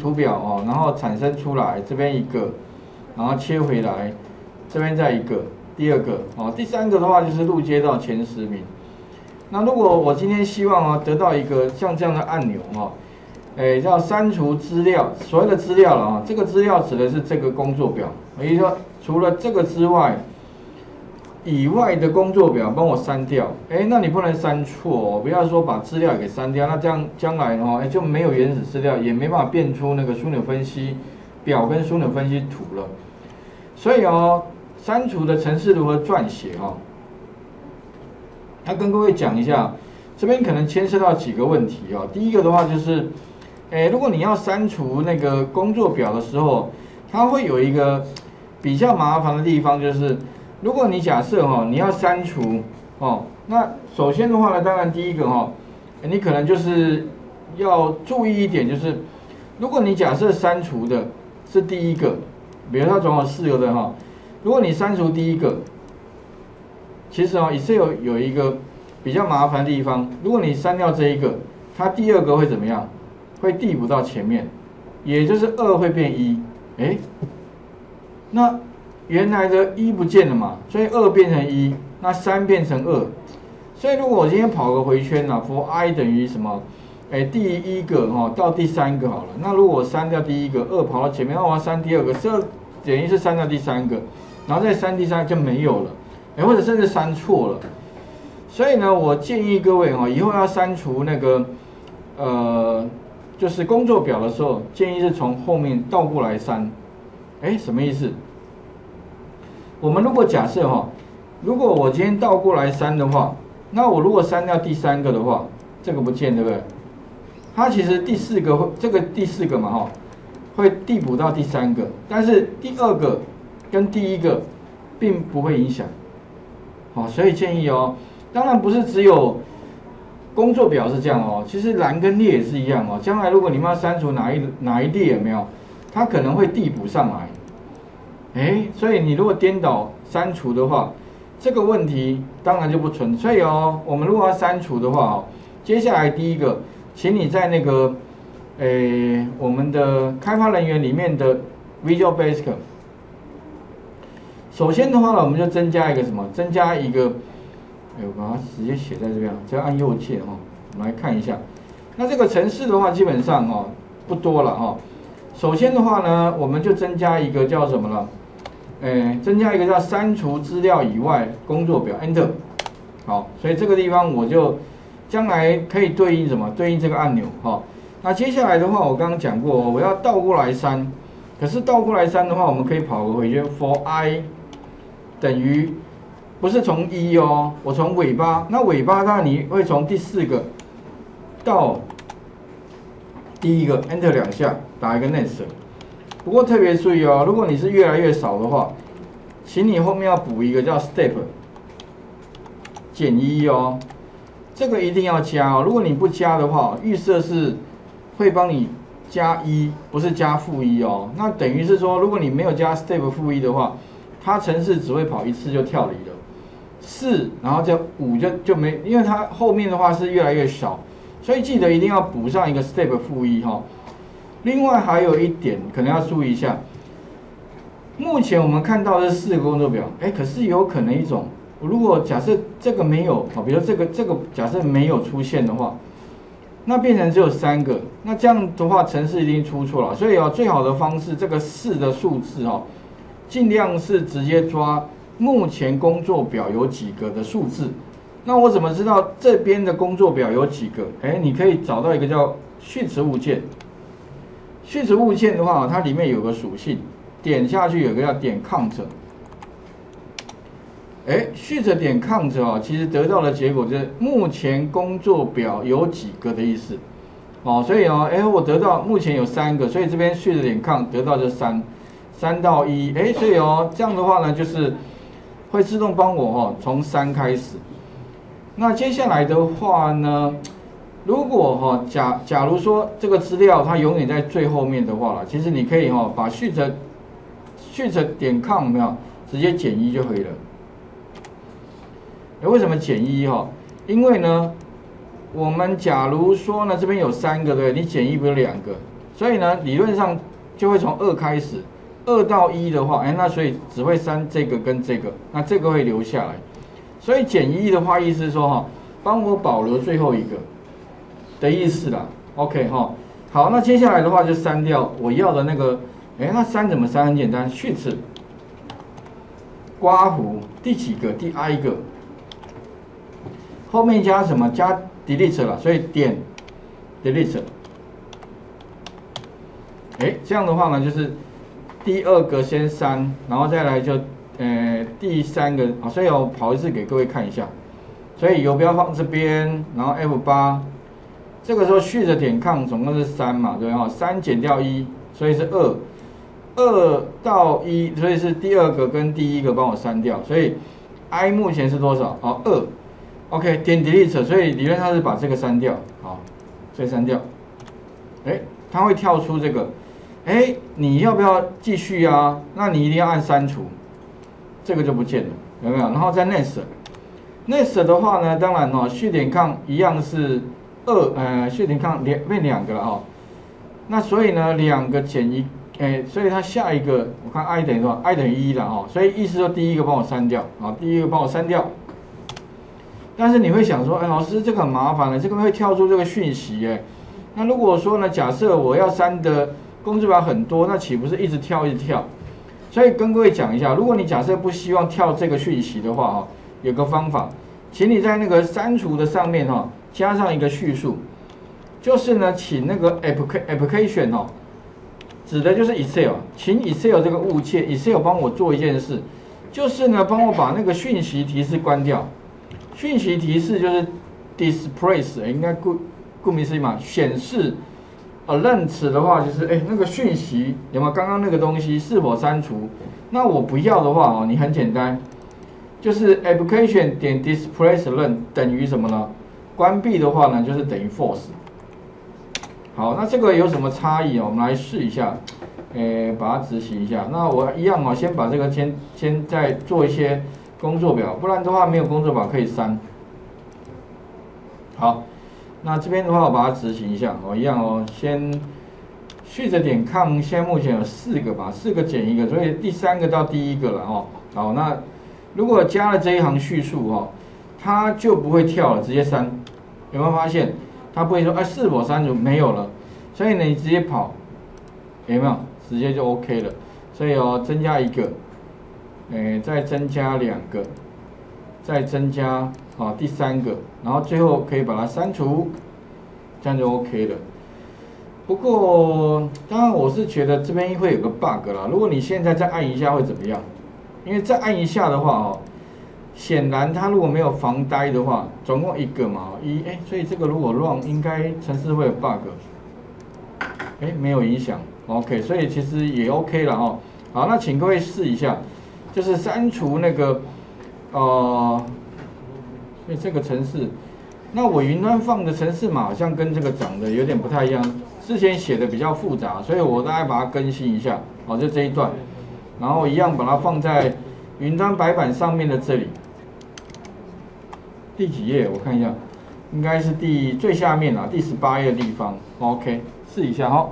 图表哦，然后产生出来这边一个，然后切回来，这边再一个，第二个哦，第三个的话就是入接到前十名。那如果我今天希望啊得到一个像这样的按钮哦，诶叫删除资料，所有的资料了啊，这个资料指的是这个工作表，也就是说除了这个之外。以外的工作表帮我删掉，哎，那你不能删错哦，不要说把资料给删掉，那这样将来哦，哎就没有原始资料，也没办法变出那个枢纽分析表跟枢纽分析图了。所以哦，删除的程式如何撰写哦？那跟各位讲一下，这边可能牵涉到几个问题哦。第一个的话就是，哎，如果你要删除那个工作表的时候，它会有一个比较麻烦的地方，就是。如果你假设哈，你要删除哦，那首先的话呢，当然第一个哈，你可能就是要注意一点，就是如果你假设删除的是第一个，比如说总有四个的哈，如果你删除第一个，其实哦也是有有一个比较麻烦的地方，如果你删掉这一个，它第二个会怎么样？会递补到前面，也就是二会变一，哎，那。原来的一不见了嘛，所以二变成一，那三变成二，所以如果我今天跑个回圈呢，for i 等于什么？哎，第一个哈到第三个好了。那如果我删掉第一个，二跑到前面，那我要删第二个，这等于是删掉第三个，然后再删第三就没有了，哎，或者甚至删错了。所以呢，我建议各位哈，以后要删除那个呃，就是工作表的时候，建议是从后面倒过来删。哎，什么意思？我们如果假设哈，如果我今天倒过来删的话，那我如果删掉第三个的话，这个不见对不对？它其实第四个会这个第四个嘛哈，会递补到第三个，但是第二个跟第一个并不会影响。好，所以建议哦，当然不是只有工作表是这样哦，其实栏跟列也是一样哦。将来如果你们要删除哪一哪一列有没有，它可能会递补上来。哎，所以你如果颠倒删除的话，这个问题当然就不存在哦。我们如果要删除的话哦，接下来第一个，请你在那个，诶，我们的开发人员里面的 Visual Basic，首先的话呢，我们就增加一个什么？增加一个，哎，我把它直接写在这边，只要按右键哈，我们来看一下。那这个程式的话，基本上哦不多了哈。首先的话呢，我们就增加一个叫什么了？诶，增加一个叫删除资料以外工作表，Enter。好，所以这个地方我就将来可以对应什么？对应这个按钮。哈，那接下来的话，我刚刚讲过，我要倒过来删。可是倒过来删的话，我们可以跑个回圈，for i 等于不是从一哦，我从尾巴。那尾巴那你会从第四个到第一个，Enter 两下，打一个 next。不过特别注意哦，如果你是越来越少的话，请你后面要补一个叫 step 减一哦，这个一定要加哦。如果你不加的话，预设是会帮你加一，不是加负一哦。那等于是说，如果你没有加 step 负一的话，它程式只会跑一次就跳离了。四，然后就五就就没，因为它后面的话是越来越少，所以记得一定要补上一个 step 负一哈。另外还有一点可能要注意一下，目前我们看到的四个工作表，哎，可是有可能一种，如果假设这个没有啊，比如这个这个假设没有出现的话，那变成只有三个，那这样的话程式一定出错了。所以啊，最好的方式，这个四的数字哦，尽量是直接抓目前工作表有几个的数字。那我怎么知道这边的工作表有几个？哎，你可以找到一个叫序词物件。序词物件的话，它里面有个属性，点下去有个叫点 count，哎，序词点 count 啊，其实得到的结果就是目前工作表有几个的意思，哦，所以哦，哎，我得到目前有三个，所以这边序词点 count 得到就三，三到一，哎，所以哦，这样的话呢，就是会自动帮我哦从三开始，那接下来的话呢？如果哈假假如说这个资料它永远在最后面的话了，其实你可以哈把序则序则点 com 没有直接减一就可以了。哎，为什么减一哈？因为呢，我们假如说呢这边有三个对，你减一不是两个，所以呢，理论上就会从二开始，二到一的话，哎，那所以只会删这个跟这个，那这个会留下来。所以减一的话，意思是说哈，帮我保留最后一个的意思啦。OK 哈，好，那接下来的话就删掉我要的那个，哎，那删怎么删？很简单，序次，刮胡第几个？第 i 个，后面加什么？加 delete 了，所以点 delete。哎，这样的话呢，就是第二个先删，然后再来就，呃，第三个啊，所以我跑一次给各位看一下。所以游标放这边，然后 F 八，这个时候续着点抗总共是三嘛，对哈，三减掉一，所以是二，二到一，所以是第二个跟第一个帮我删掉，所以 i 目前是多少？哦，二，OK，点 delete，所以理论上是把这个删掉，好，所以删掉，哎，它会跳出这个。哎，你要不要继续啊？那你一定要按删除，这个就不见了，有没有？然后再 next，next 的话呢，当然哦，序点抗一样是二，呃，序点抗两变两个了哦。那所以呢，两个减一，哎，所以它下一个我看 i 等于多少？i 等于一了哦。所以意思说第一个帮我删掉啊，第一个帮我删掉。但是你会想说，哎，老师这个很麻烦了，这个会跳出这个讯息哎。那如果说呢，假设我要删的。工具表很多，那岂不是一直跳一直跳？所以跟各位讲一下，如果你假设不希望跳这个讯息的话，哈，有个方法，请你在那个删除的上面，哈，加上一个叙述，就是呢，请那个 application 哦，指的就是 Excel，请 Excel 这个物件，Excel 帮我做一件事，就是呢，帮我把那个讯息提示关掉。讯息提示就是 display，应该顾顾名思义嘛，显示。呃，认词的话就是，哎，那个讯息有没有刚刚那个东西是否删除？那我不要的话哦，你很简单，就是 application 点 display 认等于什么呢？关闭的话呢，就是等于 false。好，那这个有什么差异哦？我们来试一下，诶，把它执行一下。那我一样哦，先把这个先先再做一些工作表，不然的话没有工作表可以删。好。那这边的话，我把它执行一下，哦，一样哦。先序着点抗，现在目前有四个吧，四个减一个，所以第三个到第一个了哦。好，那如果加了这一行叙述哦，它就不会跳了，直接删。有没有发现？它不会说哎是否删除？没有了。所以，你直接跑，有没有？直接就 OK 了。所以哦，增加一个，哎，再增加两个，再增加。好，第三个，然后最后可以把它删除，这样就 OK 了。不过，当然我是觉得这边会有个 bug 啦。如果你现在再按一下会怎么样？因为再按一下的话哦，显然它如果没有防呆的话，总共一个嘛，一哎，所以这个如果乱，应该程式会有 bug。哎，没有影响，OK，所以其实也 OK 了哦。好，那请各位试一下，就是删除那个，呃。所以这个城市，那我云端放的城市码好像跟这个长得有点不太一样，之前写的比较复杂，所以我大概把它更新一下，哦，就这一段，然后一样把它放在云端白板上面的这里，第几页？我看一下，应该是第最下面啊，第十八页地方，OK，试一下哈。